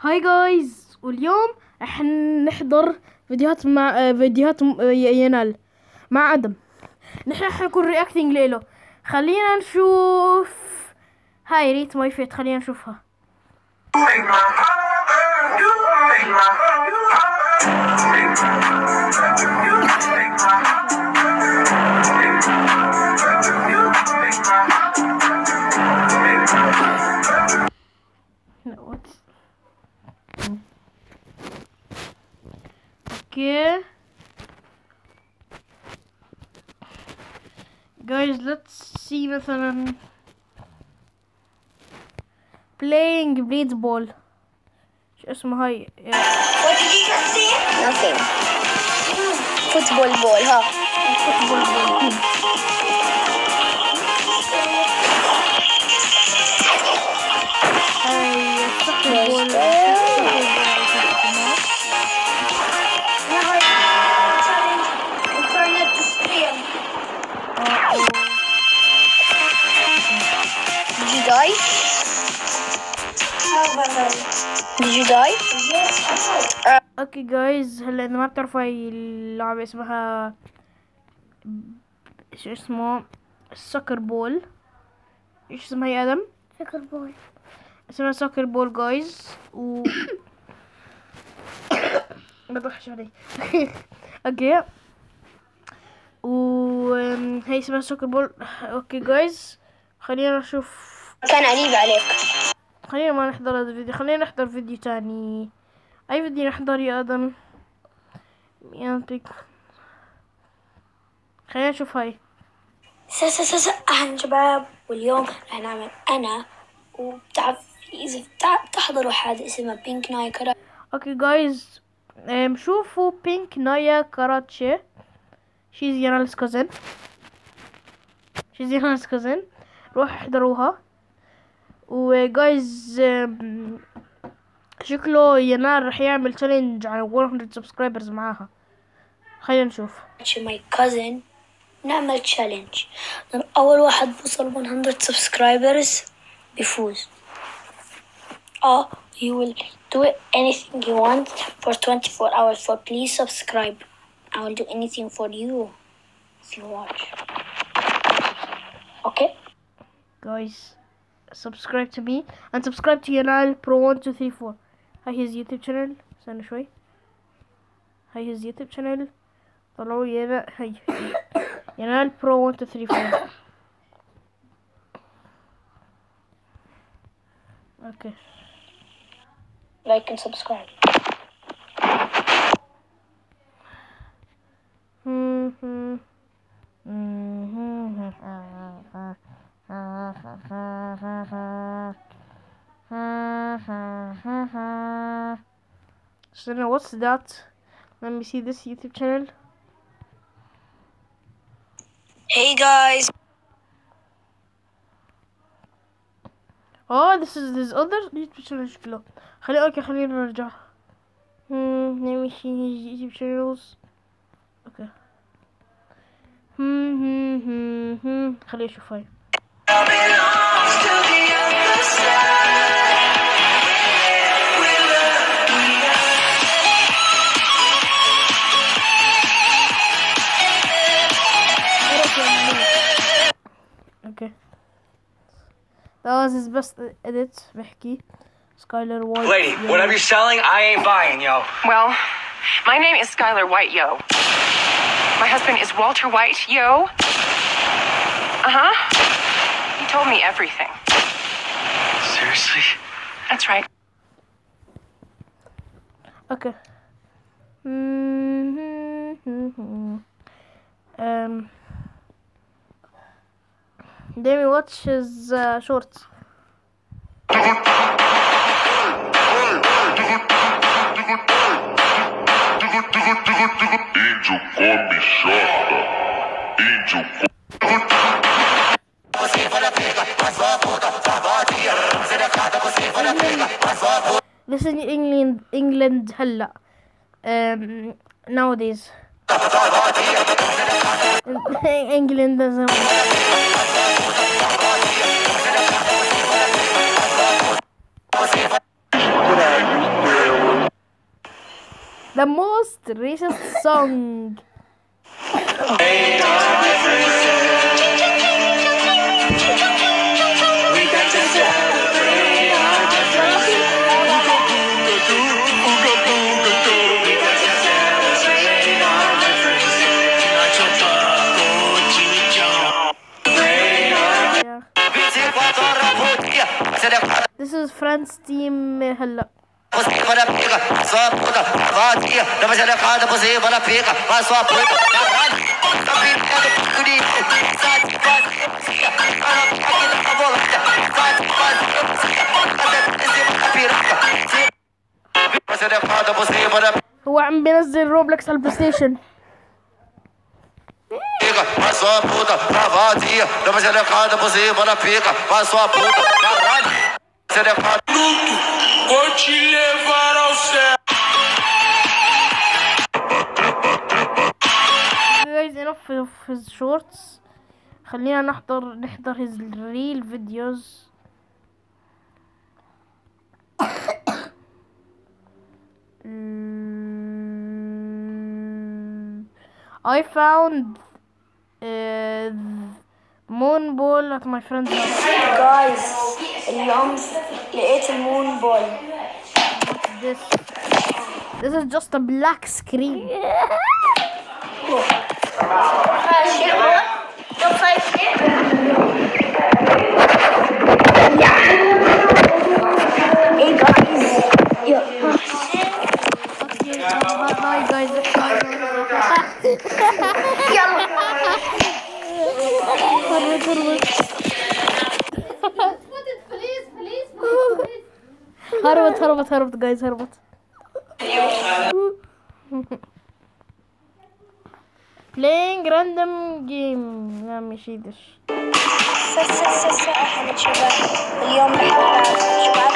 هاي جايز واليوم راح نحضر فيديوهات مع آه، فيديوهات آه، ينال مع آدم. نحن راح نكون رياكتنج له خلينا نشوف. هاي ريت ماي فيت خلينا نشوفها. Guys, let's see with an playing blades ball. Just my yeah. What did you just say? Nothing. Football ball, huh? Football ball. أوكي جايز هلا اذا ما بتعرفوا هاي اللعبة اسمها شو اسمه السكر بول إيش اسمها يا آدم Soccer ball. اسمها سكر بول جايز و ما بضحش علي أوكي و هي اسمها سكر بول أوكي جايز خلينا نشوف كان قريب عليك. خلينا ما نحضر هذا الفيديو خلينا نحضر فيديو تاني اي Ai, vedere يا يعطيك خلينا نشوف هاي. سا سا سا أهلا شباب. واليوم رح نعمل أنا وبتعرف اذا بتحضروا حاجة اسمها بينك ناي كرا أوكي جايز شوفوا بينك نايا كاراتشي شيز يانالس كوزن شيز يانالس كوزن روح احضروها. و جايز شكله ينال رح يعمل تشالنج على 100 سبسكرايبرز معاها خلينا نشوف ماي كازن نعمل تشالنج أول واحد بوصل 100 سبسكرايبرز بيفوز اه you will do anything you want for 24 hours so please subscribe I will do anything for you if you watch okay guys subscribe to me and subscribe to Yanal Pro 1234 هاي هيز يوتيوب شانل استنى شوي هاي هيز يوتيوب شانل طلعوا ينا هاي ينال برو 4 أوكي لايك اند سبسكرايب Mm-hmm. So now what's that? Let me see this YouTube channel. hey guys Oh, this is his other YouTube channel شكله. خلي اوكي خلينا نرجع. Hmm, let me see his YouTube channels. Okay. Hmm, hmm, hmm, hmm. خليني اشوف هاي. Okay. That was his best edit, Mehki. Skyler White. Lady, yo. whatever you're selling, I ain't buying, yo. Well, my name is Skyler White, yo. My husband is Walter White, yo. Uh-huh. He told me everything. Seriously? That's right. Okay. Mm -hmm. Um... Demi, watch his uh, shorts. Índio come chota. Índio come. Listen England England هلا um, nowadays England doesn't The most racist song. This is friends team में हल्ला هو عم بينزل روبلكس على البلاي ستيشن ما صابونا غاتية لمجال قاد مصيبنا فيك ما صابونا cima na pica, vai sua puta, caralho. Xerecada. Vou te levar ao céu. guys enough of his shorts خلينا نحضر نحضر his real videos Mm, I found uh, moon ball at my friend's house جايز اليوم لقيت المون بول this this is just a black screen ايه هربت هربت هربت جايز هربت playing random game لا مش يدش احنا شباب اليوم نلعب شباب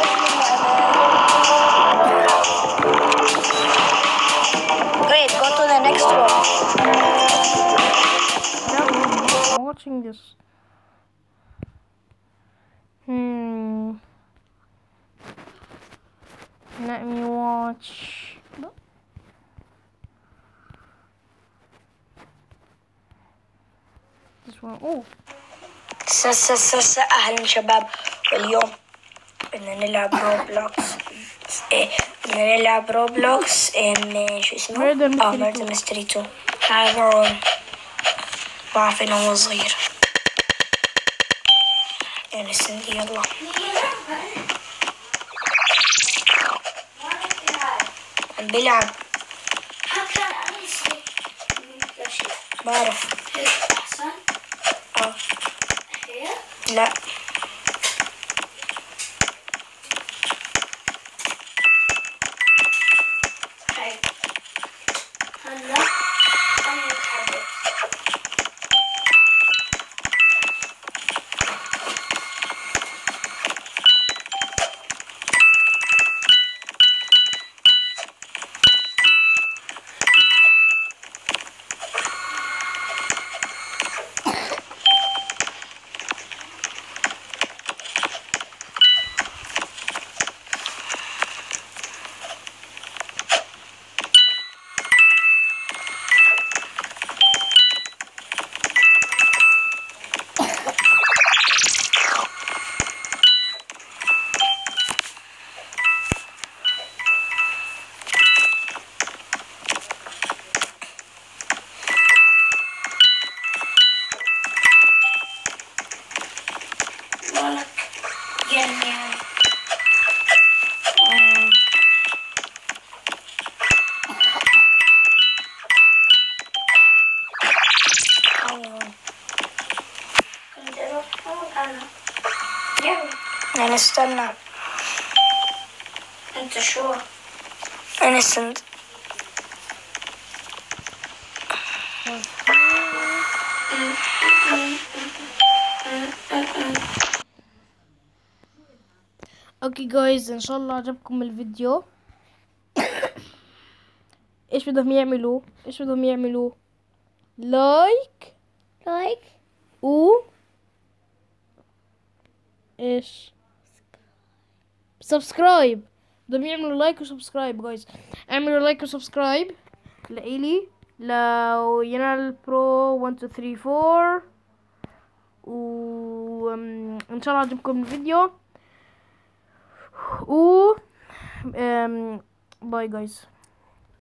Great, go to the next one. I'm watching this hmm let me watch this one oh س س س س اهلا شباب واليوم بدنا نلعب روبلوكس ايه بدنا نلعب روبلوكس ان شو اسمه؟ Murder Mystery اه ميردر 2. ميستري 2 هاي مارون بعرف انه هو صغير يعني سندي يلا بيلعب بعرف أحسن؟ آه. لا. أنا استنى انت شو؟ استنى أوكي جايز ان شاء الله عجبكم الفيديو. إيش بدهم يعملوا؟ إيش بدهم يعملوا؟ لايك. لايك. و إيش؟ سبسكرايب بدهم يعملوا لايك وسبسكرايب جايز اعملوا لايك وسبسكرايب لإلي لو ينال برو 1 2 3 4 وان شاء الله عجبكم الفيديو و باي جايز